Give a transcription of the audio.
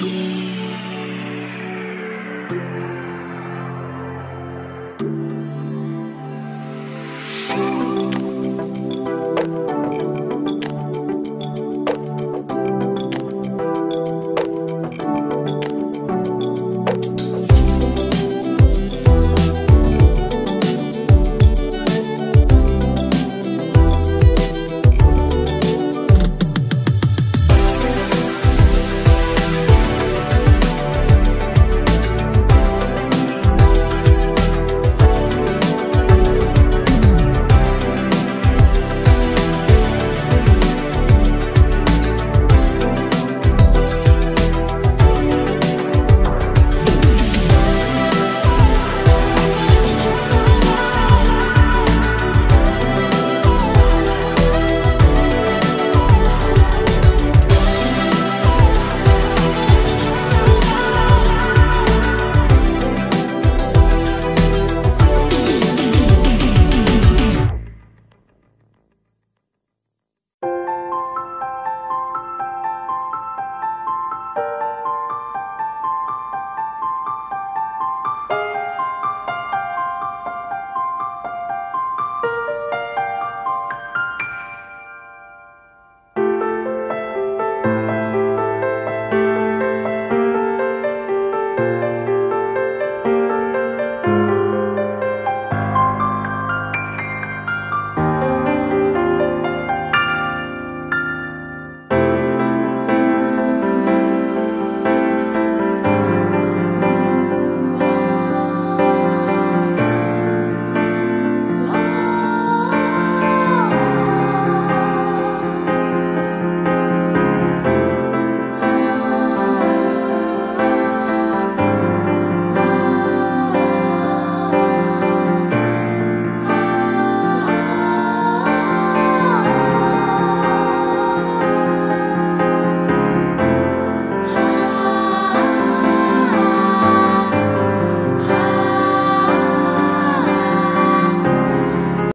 Música